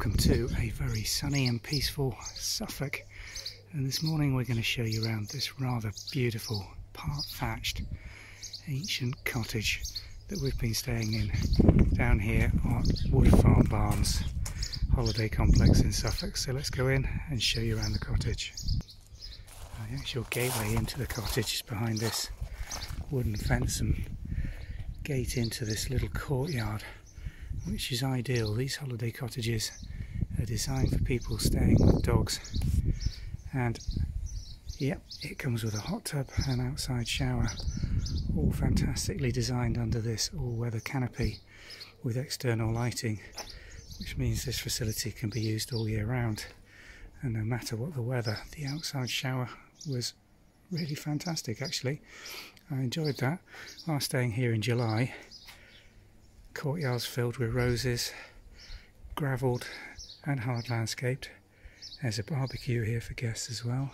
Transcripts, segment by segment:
welcome to a very sunny and peaceful Suffolk. And this morning we're going to show you around this rather beautiful part thatched ancient cottage that we've been staying in down here at Wood Farm Barns holiday complex in Suffolk. So let's go in and show you around the cottage. Ah, the actual gateway into the cottage is behind this wooden fence and gate into this little courtyard which is ideal. These holiday cottages are designed for people staying with dogs. And yep, it comes with a hot tub and outside shower, all fantastically designed under this all-weather canopy with external lighting, which means this facility can be used all year round. And no matter what the weather, the outside shower was really fantastic actually. I enjoyed that while staying here in July courtyards filled with roses, gravelled and hard landscaped. There's a barbecue here for guests as well.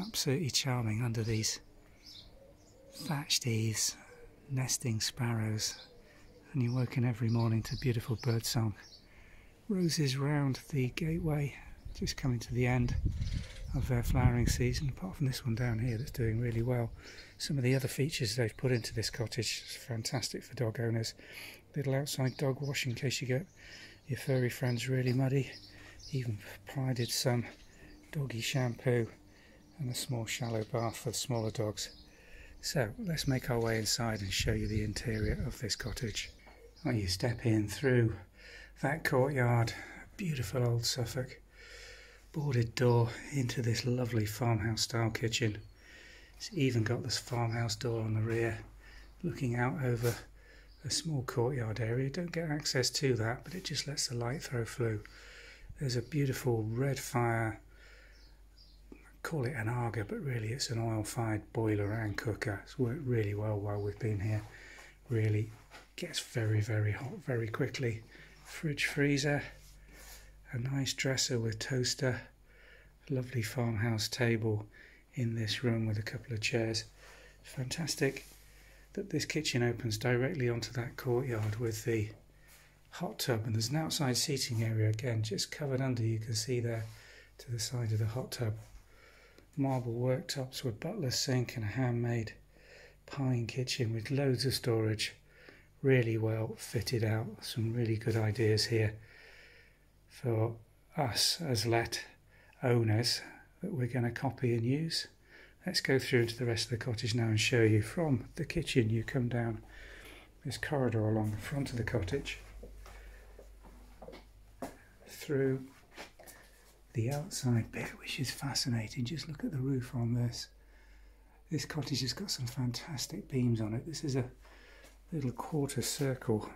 Absolutely charming under these thatched eaves, nesting sparrows, and you're woken every morning to beautiful birdsong. Roses round the gateway, just coming to the end of their flowering season, apart from this one down here that's doing really well. Some of the other features they've put into this cottage is fantastic for dog owners. Little outside dog wash in case you get your furry friends really muddy. Even provided some doggy shampoo and a small shallow bath for the smaller dogs. So let's make our way inside and show you the interior of this cottage. Well, you step in through that courtyard, beautiful old Suffolk boarded door into this lovely farmhouse style kitchen. It's even got this farmhouse door on the rear looking out over a small courtyard area. Don't get access to that, but it just lets the light through through. There's a beautiful red fire, call it an Aga, but really it's an oil fired boiler and cooker. It's worked really well while we've been here. Really gets very, very hot very quickly. Fridge freezer a nice dresser with toaster, lovely farmhouse table in this room with a couple of chairs. Fantastic that this kitchen opens directly onto that courtyard with the hot tub and there's an outside seating area again just covered under you can see there to the side of the hot tub. Marble worktops with butler sink and a handmade pine kitchen with loads of storage. Really well fitted out, some really good ideas here for us as let owners that we're going to copy and use. Let's go through to the rest of the cottage now and show you from the kitchen. You come down this corridor along the front of the cottage through the outside bit which is fascinating. Just look at the roof on this. This cottage has got some fantastic beams on it. This is a little quarter circle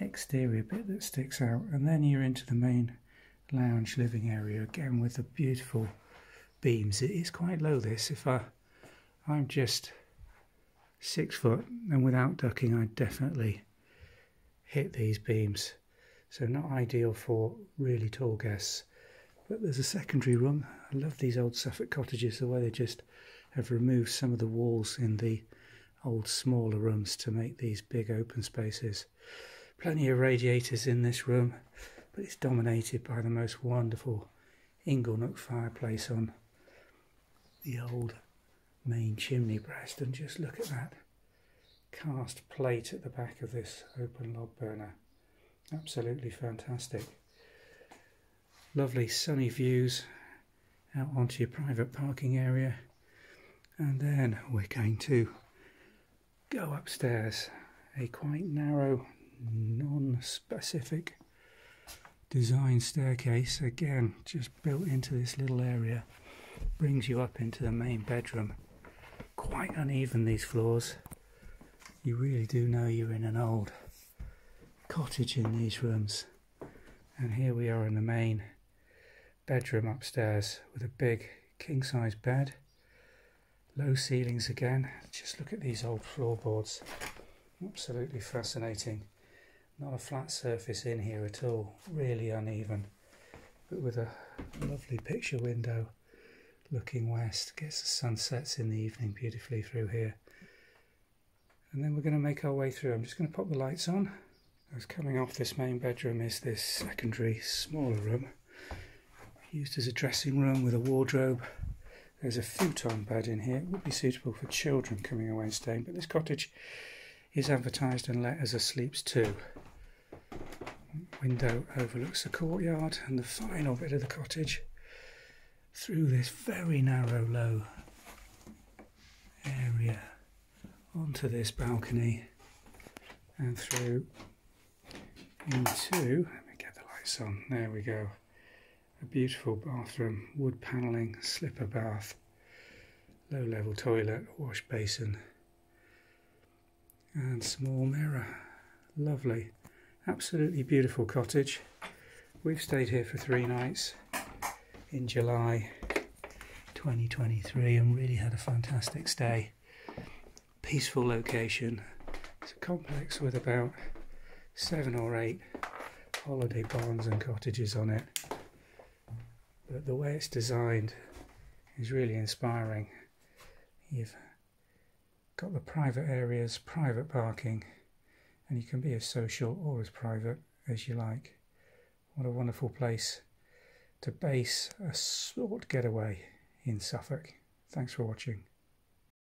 exterior bit that sticks out. And then you're into the main lounge living area again with the beautiful beams. It is quite low this. If I I'm just six foot and without ducking I'd definitely hit these beams. So not ideal for really tall guests. But there's a secondary room I love these old Suffolk cottages the way they just have removed some of the walls in the old smaller rooms to make these big open spaces. Plenty of radiators in this room, but it's dominated by the most wonderful inglenook fireplace on the old main chimney breast. And just look at that cast plate at the back of this open log burner. Absolutely fantastic. Lovely sunny views out onto your private parking area. And then we're going to go upstairs. A quite narrow non-specific design staircase again just built into this little area brings you up into the main bedroom. Quite uneven these floors. You really do know you're in an old cottage in these rooms. And here we are in the main bedroom upstairs with a big king size bed. Low ceilings again. Just look at these old floorboards. Absolutely fascinating. Not a flat surface in here at all, really uneven, but with a lovely picture window looking west. Gets the sunsets in the evening beautifully through here. And then we're going to make our way through. I'm just going to pop the lights on As coming off this main bedroom is this secondary smaller room used as a dressing room with a wardrobe. There's a futon bed in here. It would be suitable for children coming away and staying, but this cottage is advertised and let as a sleeps two. Window overlooks the courtyard and the final bit of the cottage through this very narrow low area onto this balcony and through into let me get the lights on there we go a beautiful bathroom wood paneling slipper bath low level toilet wash basin and small mirror. Lovely. Absolutely beautiful cottage. We've stayed here for three nights in July 2023 and really had a fantastic stay peaceful location it's a complex with about seven or eight holiday barns and cottages on it but the way it's designed is really inspiring. You've got the private areas, private parking, and you can be as social or as private as you like. What a wonderful place to base a short getaway in Suffolk. Thanks for watching.